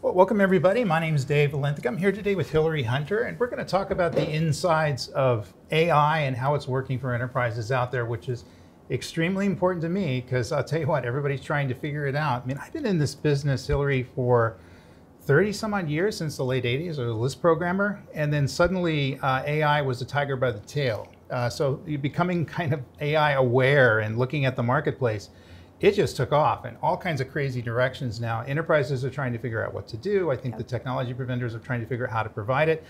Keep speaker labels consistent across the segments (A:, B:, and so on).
A: Well, welcome everybody. My name is Dave Linthicum. I'm here today with Hillery Hunter, and we're going to talk about the insides of AI and how it's working for enterprises out there, which is extremely important to me because I'll tell you what, everybody's trying to figure it out. I mean, I've been in this business, Hillery, for 30 some odd years since the late 80s, as a Lisp programmer, and then suddenly uh, AI was a tiger by the tail. Uh, so you're becoming kind of AI aware and looking at the marketplace it just took off in all kinds of crazy directions now. Enterprises are trying to figure out what to do. I think yep. the technology vendors are trying to figure out how to provide it.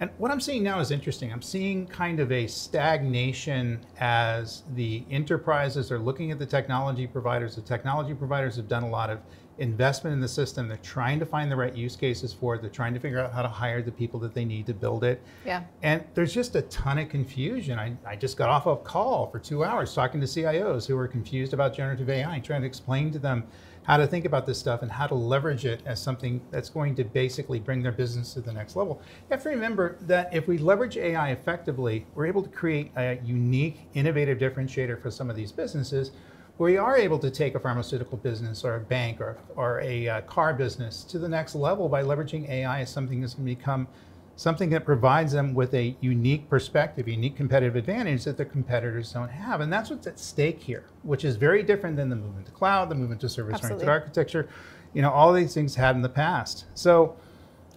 A: And what I'm seeing now is interesting. I'm seeing kind of a stagnation as the enterprises are looking at the technology providers. The technology providers have done a lot of investment in the system. They're trying to find the right use cases for it. They're trying to figure out how to hire the people that they need to build it.
B: Yeah.
A: And there's just a ton of confusion. I, I just got off a call for two hours talking to CIOs who were confused about generative AI, trying to explain to them how to think about this stuff and how to leverage it as something that's going to basically bring their business to the next level. You have to remember that if we leverage AI effectively, we're able to create a unique, innovative differentiator for some of these businesses we are able to take a pharmaceutical business or a bank or, or a uh, car business to the next level by leveraging AI as something that's going to become something that provides them with a unique perspective, unique competitive advantage that their competitors don't have. And that's what's at stake here, which is very different than the movement to cloud, the movement to service-oriented architecture, you know, all these things had in the past. So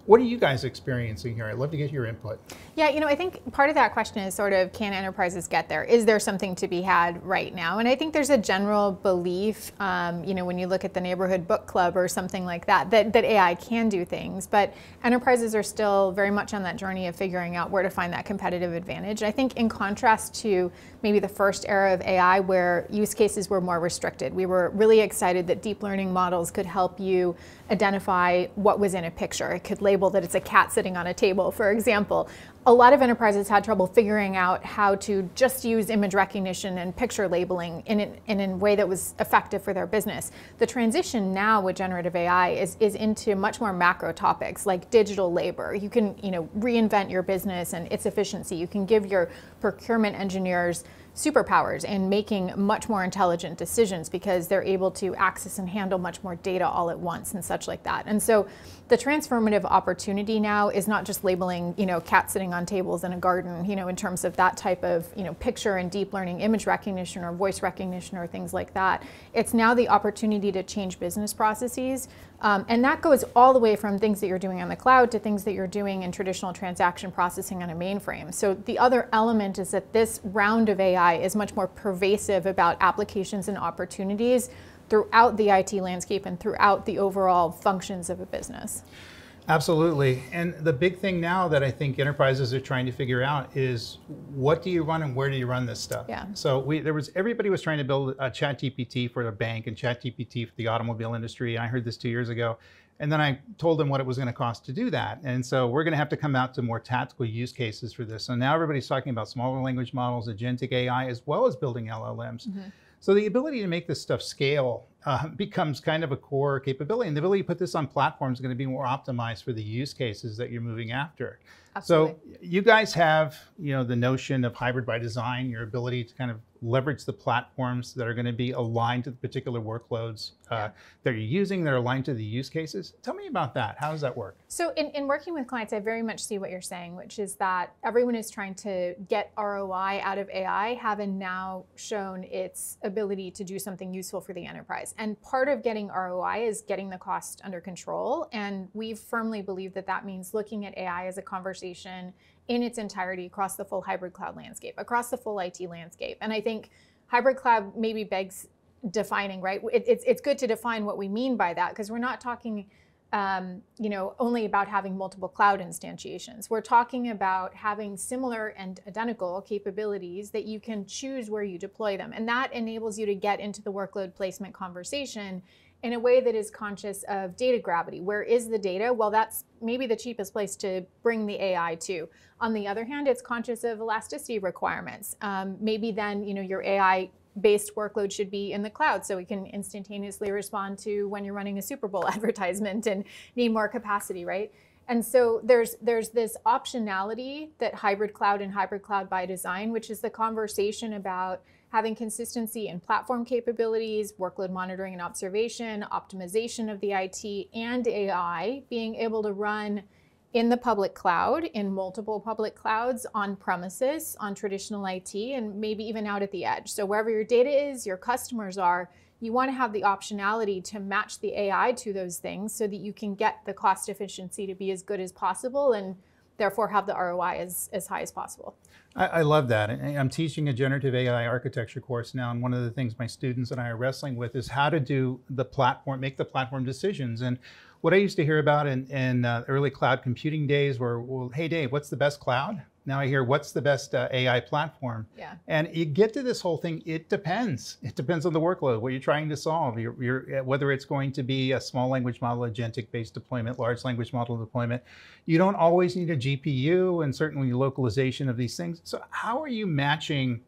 A: what are you guys experiencing here? I'd love to get your input.
B: Yeah, you know, I think part of that question is sort of can enterprises get there? Is there something to be had right now? And I think there's a general belief, um, you know, when you look at the neighborhood book club or something like that, that, that AI can do things. But enterprises are still very much on that journey of figuring out where to find that competitive advantage. I think in contrast to maybe the first era of AI where use cases were more restricted, we were really excited that deep learning models could help you identify what was in a picture. It could label that it's a cat sitting on a table, for example. A lot of enterprises had trouble figuring out how to just use image recognition and picture labeling in, in a way that was effective for their business. The transition now with generative AI is, is into much more macro topics like digital labor. You can you know, reinvent your business and its efficiency. You can give your procurement engineers superpowers in making much more intelligent decisions because they're able to access and handle much more data all at once and such like that. And so the transformative opportunity now is not just labeling, you know, cats sitting on tables in a garden, you know, in terms of that type of, you know, picture and deep learning image recognition or voice recognition or things like that. It's now the opportunity to change business processes. Um, and that goes all the way from things that you're doing on the cloud to things that you're doing in traditional transaction processing on a mainframe. So the other element is that this round of AI is much more pervasive about applications and opportunities throughout the IT landscape and throughout the overall functions of a business.
A: Absolutely. And the big thing now that I think enterprises are trying to figure out is what do you run and where do you run this stuff?
B: Yeah.
A: So we there was everybody was trying to build a ChatGPT for the bank and ChatGPT for the automobile industry. I heard this two years ago. And then I told them what it was going to cost to do that. And so we're going to have to come out to more tactical use cases for this. So now everybody's talking about smaller language models, agentic AI, as well as building LLMs. Mm-hmm. So the ability to make this stuff scale uh, becomes kind of a core capability. And the ability to put this on platforms is going to be more optimized for the use cases that you're moving after.
B: Absolutely.
A: So you guys have, you know, the notion of hybrid by design, your ability to kind of leverage the platforms that are going to be aligned to the particular workloads uh, that you're using, that are aligned to the use cases. Tell me about that. How does that work?
B: So in, in working with clients, I very much see what you're saying, which is that everyone is trying to get ROI out of AI, having now shown its ability to do something useful for the enterprise. And part of getting ROI is getting the cost under control. And we firmly believe that that means looking at AI as a conversation in its entirety across the full hybrid cloud landscape, across the full IT landscape. And I think hybrid cloud maybe begs defining, right? It, it's, it's good to define what we mean by that because we're not talking um, you know, only about having multiple cloud instantiations. We're talking about having similar and identical capabilities that you can choose where you deploy them. And that enables you to get into the workload placement conversation in a way that is conscious of data gravity. Where is the data? Well, that's maybe the cheapest place to bring the AI to. On the other hand, it's conscious of elasticity requirements. Um, maybe then, you know, your AI based workload should be in the cloud so we can instantaneously respond to when you're running a Super Bowl advertisement and need more capacity, right? And so there's there's this optionality that hybrid cloud and hybrid cloud by design, which is the conversation about having consistency in platform capabilities, workload monitoring and observation, optimization of the IT and AI, being able to run in the public cloud, in multiple public clouds, on premises, on traditional IT, and maybe even out at the edge. So wherever your data is, your customers are, you want to have the optionality to match the AI to those things so that you can get the cost efficiency to be as good as possible and therefore have the ROI as, as high as possible.
A: I, I love that. I'm teaching a generative AI architecture course now, and one of the things my students and I are wrestling with is how to do the platform, make the platform decisions. And what I used to hear about in, in uh, early cloud computing days were, well, hey Dave, what's the best cloud? Now I hear, what's the best uh, AI platform?
B: Yeah.
A: And you get to this whole thing, it depends. It depends on the workload, what you're trying to solve. You're, you're, uh, whether it's going to be a small language model, agentic based deployment, large language model deployment. You don't always need a GPU and certainly localization of these things. So how are you matching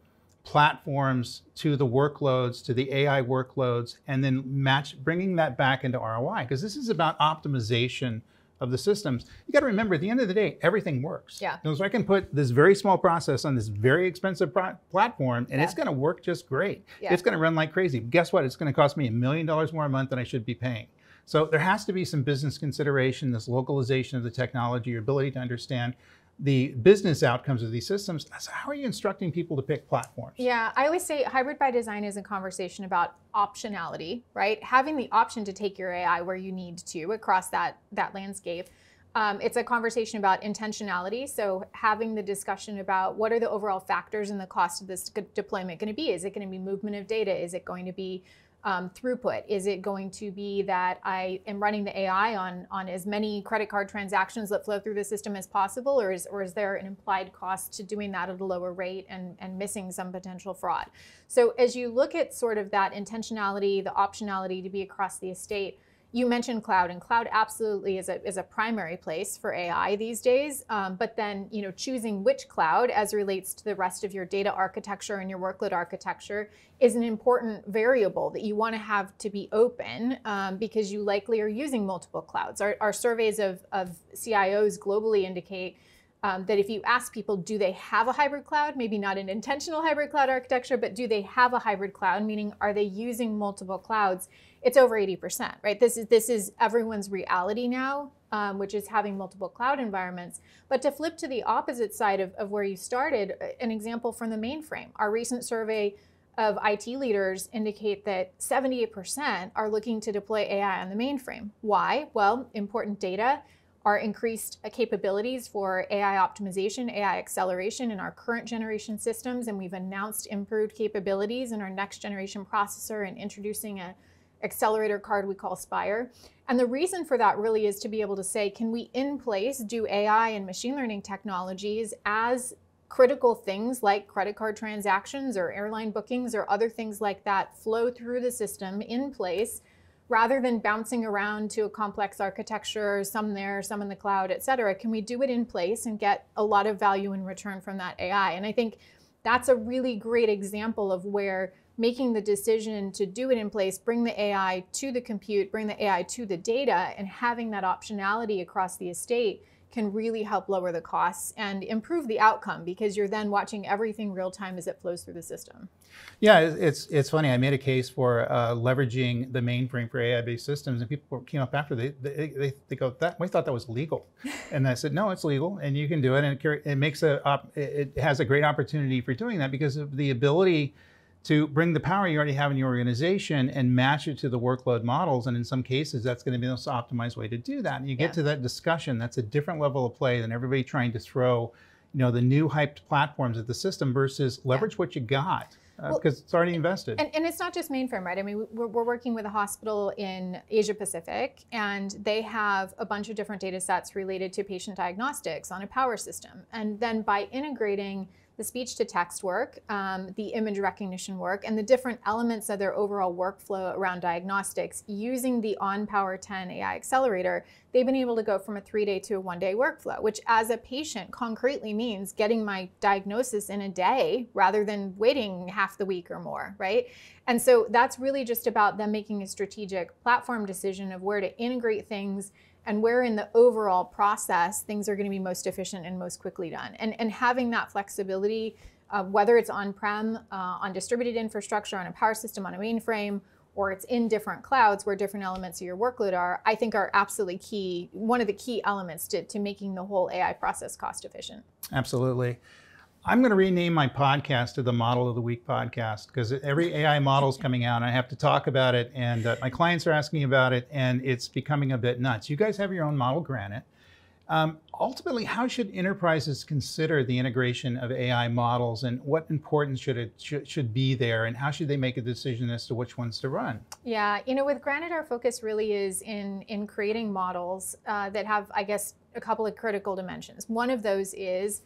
A: platforms to the workloads, to the AI workloads, and then match, bringing that back into ROI? Because this is about optimization of the systems, you got to remember at the end of the day, everything works.
B: Yeah.
A: so I can put this very small process on this very expensive pro- platform and
B: Yeah.
A: it's going to work just great.
B: Yeah.
A: It's going to run like crazy. Guess what? It's going to cost me a million dollars more a month than I should be paying. So there has to be some business consideration, this localization of the technology, your ability to understand the business outcomes of these systems. So how are you instructing people to pick platforms?
B: Yeah, I always say hybrid by design is a conversation about optionality, right? Having the option to take your AI where you need to across that that landscape. Um, it's a conversation about intentionality. So having the discussion about what are the overall factors and the cost of this deployment going to be? Is it going to be movement of data? Is it going to be um, throughput? Is it going to be that I am running the AI on, on as many credit card transactions that flow through the system as possible, or is, or is there an implied cost to doing that at a lower rate and, and missing some potential fraud? So as you look at sort of that intentionality, the optionality to be across the estate, you mentioned cloud, and cloud absolutely is a, is a primary place for AI these days. Um, but then, you know, choosing which cloud as relates to the rest of your data architecture and your workload architecture is an important variable that you want to have to be open um, because you likely are using multiple clouds. Our, our surveys of, of CIOs globally indicate um, that if you ask people, do they have a hybrid cloud? Maybe not an intentional hybrid cloud architecture, but do they have a hybrid cloud? Meaning, are they using multiple clouds? It's over 80%, right? This is this is everyone's reality now, um, which is having multiple cloud environments. But to flip to the opposite side of, of where you started, an example from the mainframe. Our recent survey of IT leaders indicate that 78% are looking to deploy AI on the mainframe. Why? Well, important data our increased capabilities for AI optimization, AI acceleration in our current generation systems, and we've announced improved capabilities in our next generation processor and introducing a accelerator card we call Spyre. And the reason for that really is to be able to say, can we in place do AI and machine learning technologies as critical things like credit card transactions or airline bookings or other things like that flow through the system in place rather than bouncing around to a complex architecture, some there, some in the cloud, et cetera, can we do it in place and get a lot of value in return from that AI? And I think that's a really great example of where making the decision to do it in place, bring the AI to the compute, bring the AI to the data, and having that optionality across the estate can really help lower the costs and improve the outcome because you're then watching everything real time as it flows through the system.
A: Yeah, it's it's funny. I made a case for uh, leveraging the mainframe for AI-based systems, and people came up after they they, they, they go that we thought that was legal, and I said no, it's legal, and you can do it, and it, it makes a it has a great opportunity for doing that because of the ability to bring the power you already have in your organization and match it to the workload models. And in some cases, that's going to be the most optimized way to do that. And you get yeah. to that discussion, that's a different level of play than everybody trying to throw, you know, the new hyped platforms at the system versus leverage yeah. what you got. Because uh, well, it's already invested.
B: And, and, it's not just mainframe, right? I mean, we're, we're, working with a hospital in Asia Pacific, and they have a bunch of different data sets related to patient diagnostics on a power system. And then by integrating the speech to text work, um, the image recognition work, and the different elements of their overall workflow around diagnostics using the On Power 10 AI accelerator, they've been able to go from a three day to a one day workflow, which as a patient concretely means getting my diagnosis in a day rather than waiting half the week or more, right? And so that's really just about them making a strategic platform decision of where to integrate things and where in the overall process things are going to be most efficient and most quickly done. And, and having that flexibility uh, whether it's on-prem, uh, on distributed infrastructure, on a power system, on a mainframe, or it's in different clouds where different elements of your workload are, I think are absolutely key, one of the key elements to, to making the whole AI process cost efficient.
A: Absolutely. I'm going to rename my podcast to the Model of the Week podcast because every AI model is coming out and I have to talk about it. And uh, my clients are asking about it and it's becoming a bit nuts. You guys have your own model, Granite. Um, ultimately, how should enterprises consider the integration of AI models and what importance should it should, should be there and how should they make a decision as to which ones to run?
B: Yeah, you know, with Granite, our focus really is in, in creating models uh, that have, I guess, a couple of critical dimensions. One of those is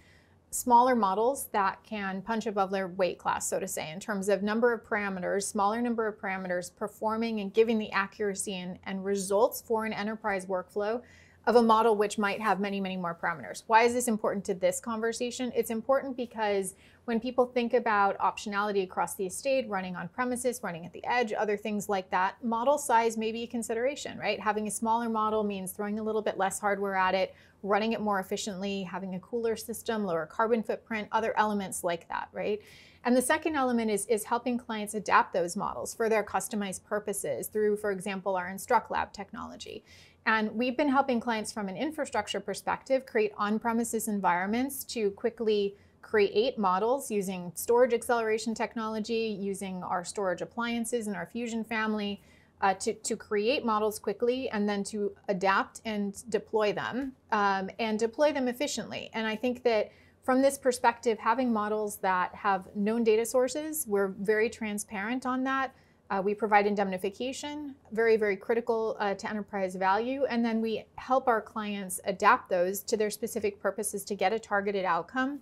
B: smaller models that can punch above their weight class, so to say, in terms of number of parameters, smaller number of parameters, performing and giving the accuracy and, and results for an enterprise workflow of a model which might have many, many more parameters. Why is this important to this conversation? It's important because when people think about optionality across the estate, running on premises, running at the edge, other things like that, model size may be a consideration, right? Having a smaller model means throwing a little bit less hardware at it, running it more efficiently, having a cooler system, lower carbon footprint, other elements like that, right? And the second element is, is helping clients adapt those models for their customized purposes through, for example, our InstructLab technology. And we've been helping clients from an infrastructure perspective create on premises environments to quickly create models using storage acceleration technology, using our storage appliances and our Fusion family. Uh, to, to create models quickly and then to adapt and deploy them um, and deploy them efficiently. And I think that from this perspective, having models that have known data sources, we're very transparent on that. Uh, we provide indemnification, very, very critical uh, to enterprise value. And then we help our clients adapt those to their specific purposes to get a targeted outcome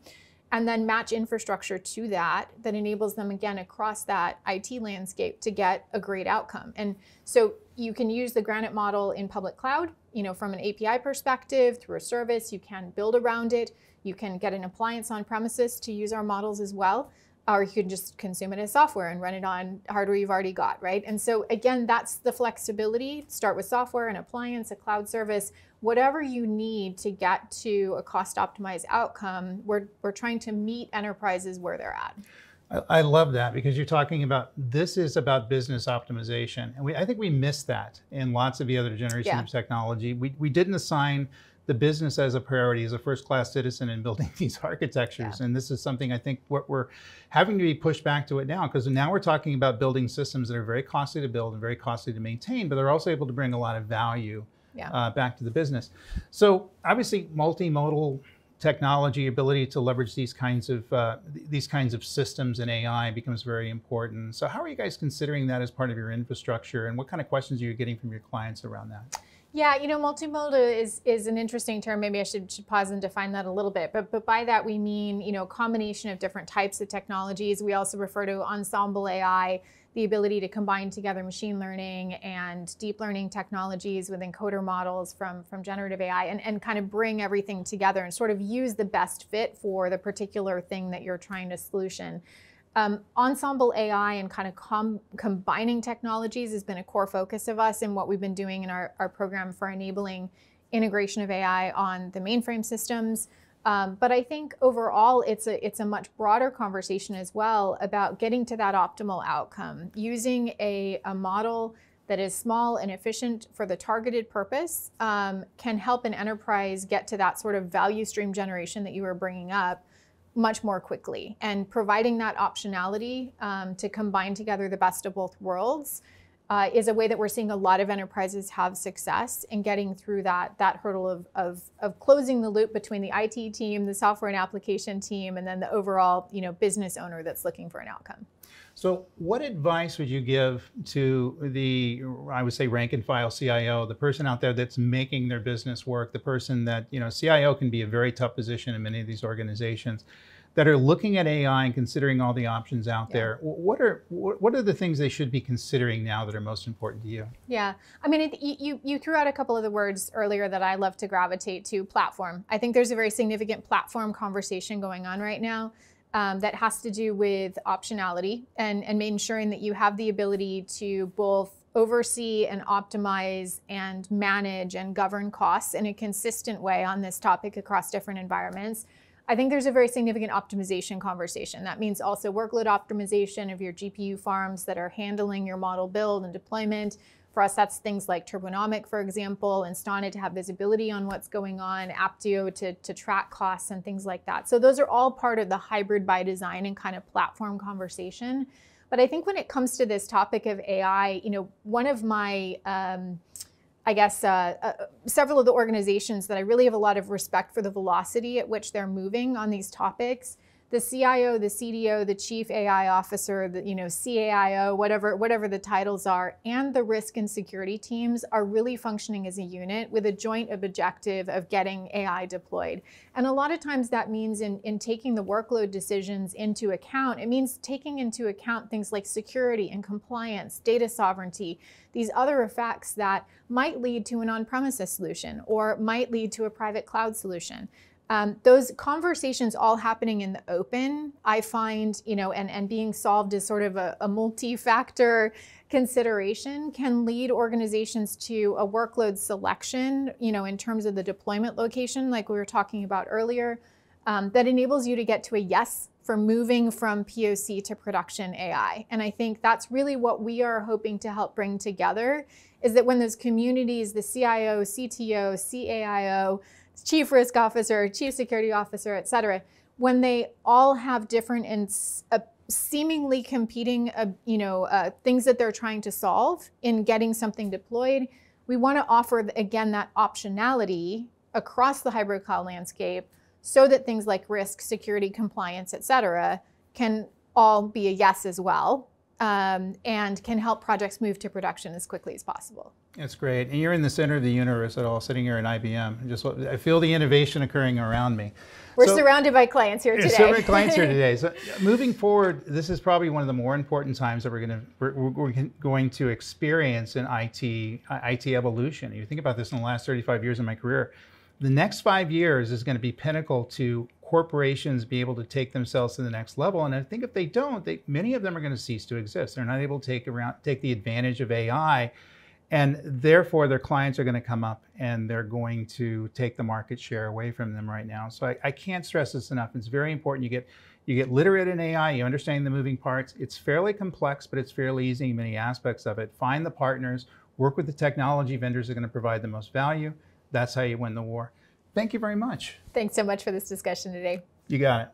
B: and then match infrastructure to that that enables them again across that IT landscape to get a great outcome. And so you can use the Granite model in public cloud, you know, from an API perspective through a service, you can build around it. You can get an appliance on premises to use our models as well or you can just consume it as software and run it on hardware you've already got, right? And so again, that's the flexibility. Start with software, an appliance, a cloud service, whatever you need to get to a cost optimized outcome. We're, we're trying to meet enterprises where they're at.
A: I love that because you're talking about this is about business optimization. And we, I think we missed that in lots of the other generations yeah. of technology. We, we didn't assign the business as a priority as a first class citizen in building these architectures. Yeah. And this is something I think we're, we're, having to be pushed back to it now because now we're talking about building systems that are very costly to build and very costly to maintain, but they're also able to bring a lot of value yeah. uh, back to the business. So obviously multimodal technology ability to leverage these kinds of uh, these kinds of systems and AI becomes very important. So how are you guys considering that as part of your infrastructure and what kind of questions are you getting from your clients around that?
B: Yeah, you know, multimodal is is an interesting term. Maybe I should, should pause and define that a little bit. But but by that we mean, you know, combination of different types of technologies. We also refer to ensemble AI, the ability to combine together machine learning and deep learning technologies with encoder models from from generative AI and, and kind of bring everything together and sort of use the best fit for the particular thing that you're trying to solution. Um, ensemble AI and kind of com combining technologies has been a core focus of us and what we've been doing in our, our program for enabling integration of AI on the mainframe systems. Um, but I think overall, it's a it's a much broader conversation as well about getting to that optimal outcome using a, a model that is small and efficient for the targeted purpose um, can help an enterprise get to that sort of value stream generation that you were bringing up much more quickly. And providing that optionality um, to combine together the best of both worlds uh, is a way that we're seeing a lot of enterprises have success in getting through that, that hurdle of, of, of closing the loop between the IT team, the software and application team, and then the overall you know, business owner that's looking for an outcome.
A: So, what advice would you give to the, I would say, rank and file CIO, the person out there that's making their business work, the person that, you know, CIO can be a very tough position in many of these organizations that are looking at AI and considering all the options out yeah. there. What are what are the things they should be considering now that are most important to you?
B: Yeah, I mean, it, you you threw out a couple of the words earlier that I love to gravitate to. Platform. I think there's a very significant platform conversation going on right now um, that has to do with optionality and, and ensuring that you have the ability to both oversee and optimize and manage and govern costs in a consistent way on this topic across different environments. I think there's a very significant optimization conversation. That means also workload optimization of your GPU farms that are handling your model build and deployment. For us, that's things like Turbonomic, for example, Instana to have visibility on what's going on, Apptio to, to track costs and things like that. So those are all part of the hybrid by design and kind of platform conversation. But I think when it comes to this topic of AI, you know, one of my um, I guess, uh, uh, several of the organizations that I really have a lot of respect for the velocity at which they're moving on these topics the CIO, the CDO, the chief AI officer, the you know CAIO, whatever whatever the titles are, and the risk and security teams are really functioning as a unit with a joint objective of getting AI deployed. And a lot of times that means in, in taking the workload decisions into account, it means taking into account things like security and compliance, data sovereignty, these other effects that might lead to an on-premises solution or might lead to a private cloud solution. Um, those conversations all happening in the open, I find, you know, and, and being solved as sort of a, a multi-factor consideration can lead organizations to a workload selection, you know, in terms of the deployment location, like we were talking about earlier, um, that enables you to get to a yes for moving from POC to production AI. And I think that's really what we are hoping to help bring together is that when those communities, the CIO, CTO, CAIO, chief risk officer, chief security officer, et cetera, when they all have different and uh, seemingly competing, uh, you know, uh, things that they're trying to solve in getting something deployed, we want to offer again that optionality across the hybrid cloud landscape, so that things like risk, security, compliance, et cetera, can all be a yes as well, um, and can help projects move to production as quickly as possible.
A: That's great. And you're in the center of the universe at all, sitting here at IBM. Just I feel the innovation occurring around me.
B: We're so, surrounded by clients here today.
A: Surrounded by clients here today. So moving forward, this is probably one of the more important times that we're going to we're, we're going to experience in IT IT evolution. You think about this in the last 35 years of my career. The next five years is going to be pinnacle to corporations be able to take themselves to the next level. And I think if they don't, they, many of them are going to cease to exist. They're not able to take around take the advantage of AI and therefore their clients are going to come up and they're going to take the market share away from them right now. So I, I, can't stress this enough. It's very important. You get you get literate in ai you understand the moving parts. It's fairly complex but it's fairly easy in many aspects of it. Find the partners work with the technology vendors that are going to provide the most value. That's how you win the war thank you very much.
B: Thanks so much for this discussion today.
A: You got it